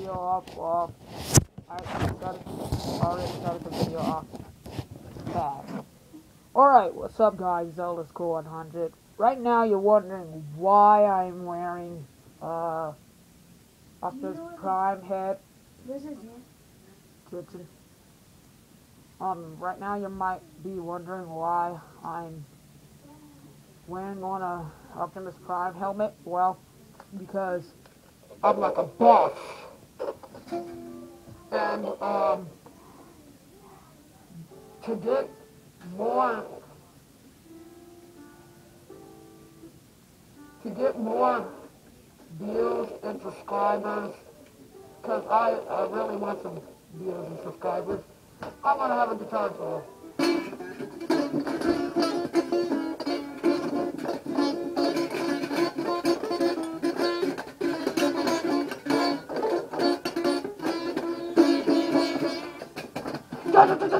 video off. Well, I started, already started the video off. Bad. Alright, what's up guys, Zeldaiscool 100. Right now you're wondering why I'm wearing, uh, Optimus Prime head This is kitchen. Um, right now you might be wondering why I'm wearing on a Optimus Prime helmet. Well, because I'm like a boss. And, um, to get more, to get more views and subscribers, because I, I really want some views and subscribers, I want to have a guitar solo. Now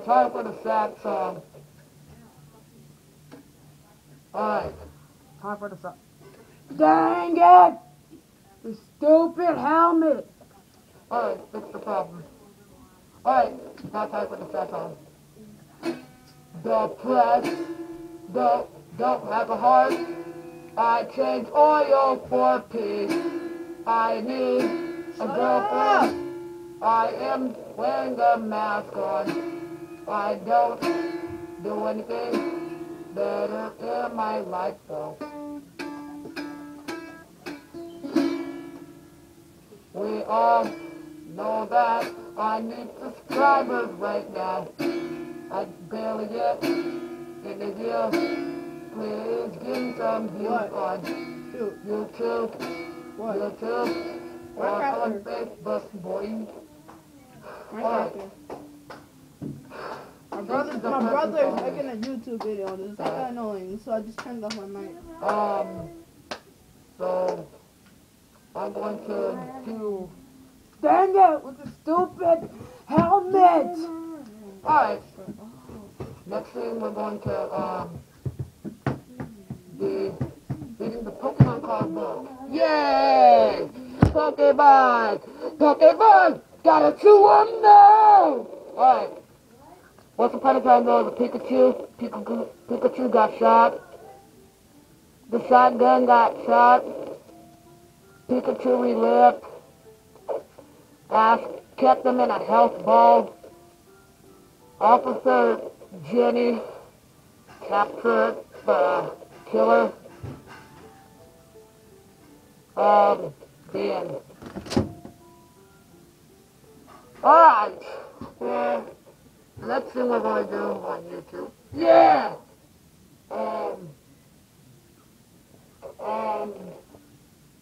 time for the sad song. Alright, time for the song. Dang it! The stupid helmet! Alright, fix the problem. Alright, now time for the sad song. The press don't, don't have a heart. I change oil for peace. I need a girlfriend. I am wearing a mask on. I don't do anything better in my life though. We all know that I need subscribers right now. I barely get in a year. Please give me some views on. YouTube, What? YouTube, What or on? Facebook, boy. My What? brother. My This brother, is my perfect brother is song. making a YouTube video and it's like annoying, so I just turned off my mic. Um, so, I'm going to do... Dang it, with the stupid helmet! Alright, next thing we're going to, um, be reading the Pokemon card book. Yay! Pokemon! Pokemon! Got a 2 1 now! Alright. Once upon a time there was a Pikachu. Pikachu, Pikachu got shot. The shotgun got shot. Pikachu relived. Ash kept them in a health ball. Officer Jenny captured the killer. Um, the. Alright. Well, thing we're going to do on YouTube. Yeah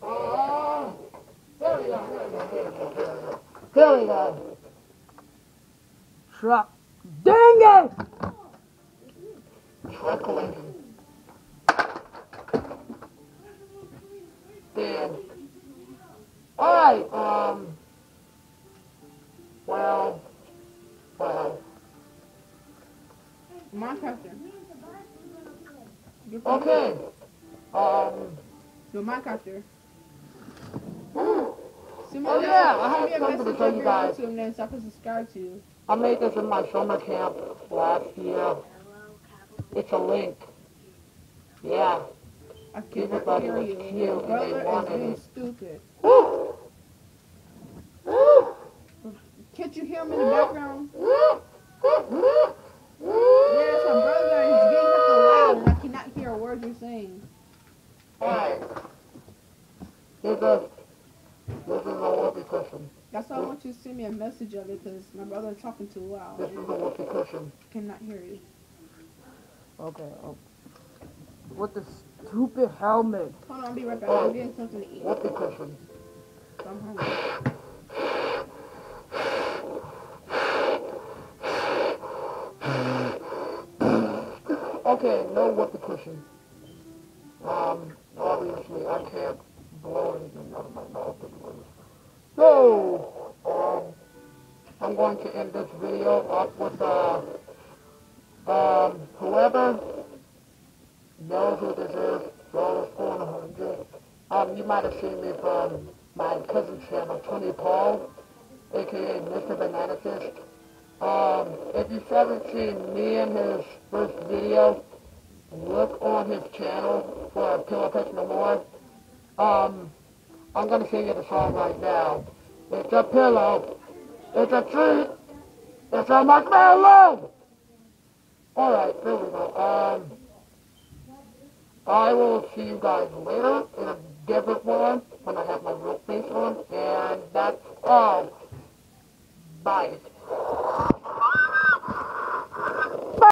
uh, here we go, here we go, here we go, here we go. Go. Truck. Dang it! Truck collision. Dan. Alright, um, well, well, Minecrafter. You're okay. Um, You're Minecrafter. oh Oh, yeah, I have send me a something to message tell you guys. YouTube name so I subscribe to. I made this in my summer camp last year. It's a link. Yeah. I can't thought hear it was you. cute Your and they brother is being it. stupid. Woo! Woo! Can't you hear him in the background? Yes, my brother is getting hecka loud and I cannot hear a word you're saying. Alright. Here's a, this is a whoopee cushion. That's why I want you to send me a message of it because my brother is talking too loud. This is a whoopee cushion. cannot hear you. Okay, um, with the stupid helmet. Hold on, I'll be right back. I'm getting something to eat. Whoopee cushion. I'm hungry. Okay, no whoopee cushion. Um, going to end this video off with, uh, um, whoever knows who this is, Rose 400. Um, you might have seen me from my cousin's channel, Tony Paul, aka Mr. Banana Fist. Um, if you haven't seen me in his first video, look on his channel for Pillow Touch No More. Um, I'm gonna sing you the song right now. It's a pillow, it's a treat, it's a marshmallow! Alright, there we go. Um, I will see you guys later in a different one when I have my real face on, and that's all. Bye.